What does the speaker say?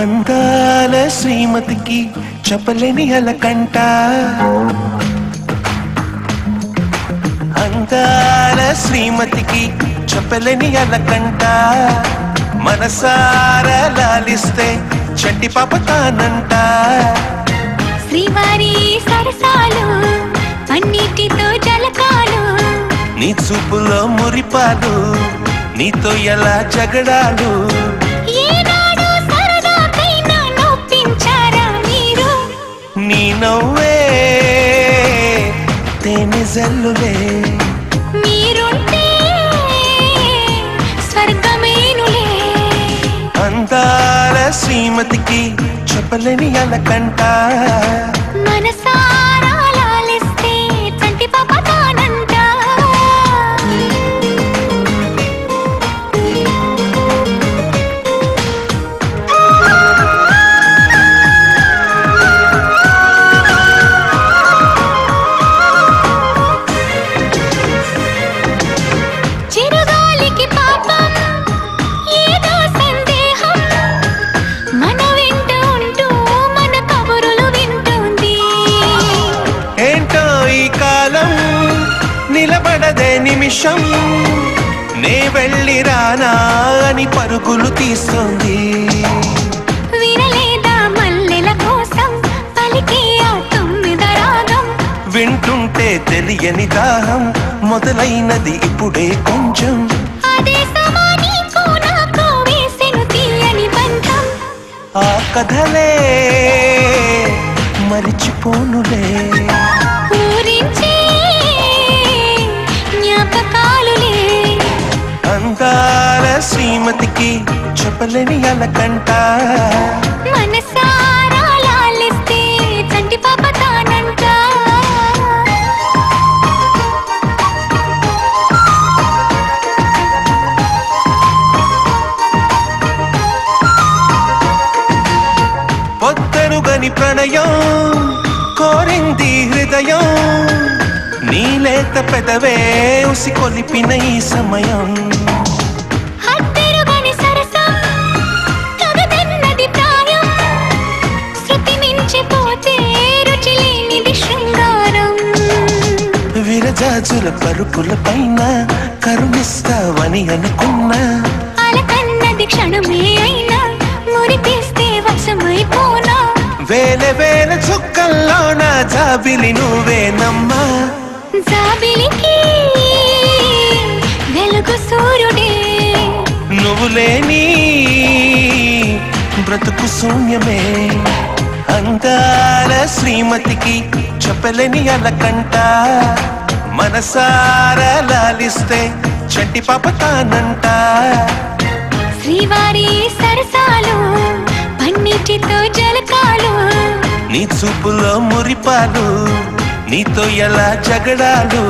అందాల శ్రీమతికి చెప్పలేని అలకంట. అందాల శ్రీమతికి చెప్పలేని అలకంట. మనసార లాలిస్తే చెట్టి పాప తానంట. శ్రీవారి సరసాలు అన్నిటితో జలకాలు నీ చూపులో మురిపాలు నీతో ఎలా జగడాలు? నీ నవ్వే తేనె జల్లులే మీరుంటే స్వర్గమేనులే. అందాల శ్రీమతికి చెప్పలేని అలకంట. నిలబడదే నిమిషం. నే వెళ్ళి రానా అని పరుగులు తీస్తుంది. వినలేదా మల్లెల కోసం? పలికే ఆ తొమ్మిద రాగం? వింటుంటే తెలియని దాహం. మొదలైనది ఇప్పుడే కొంచెం. అదే సమానీకు నాకు వేసెను తీయని బంధం. ఆ కథలే మరిచిపోనులే. శ్రీమతికి చెప్పలేని అలకంట. మనసారా లాలిస్తే చంటి పాప తానంట. పొద్దరుగని ప్రణయం కోరింది హృదయం. నీలేత పెదవే ఉసి కొలిపిన ఈ సమయం. విరజాజుల పరుపుల పైన కరుణిస్తావని అనుకున్నా. అలకన్నది క్షణమే అయినా మురిపిస్తే వశమైపోనా? వేల వేల చుక్కల్లో నా జాబిలి నువ్వేనమ్మా జాబిలికి వెలుగు సూర్యుడే. నువ్వు లేని బ్రతుకు శూన్యమే. అందాల శ్రీమతికి చెప్పలేని అలకంట. మనసారా లాలిస్తే చంటి పాప తానంట. శ్రీవారి సరసాలు పన్నిటితో జలకాలు. నీ చూపులో మురిపాలు నీతో ఎలా జగడాలు.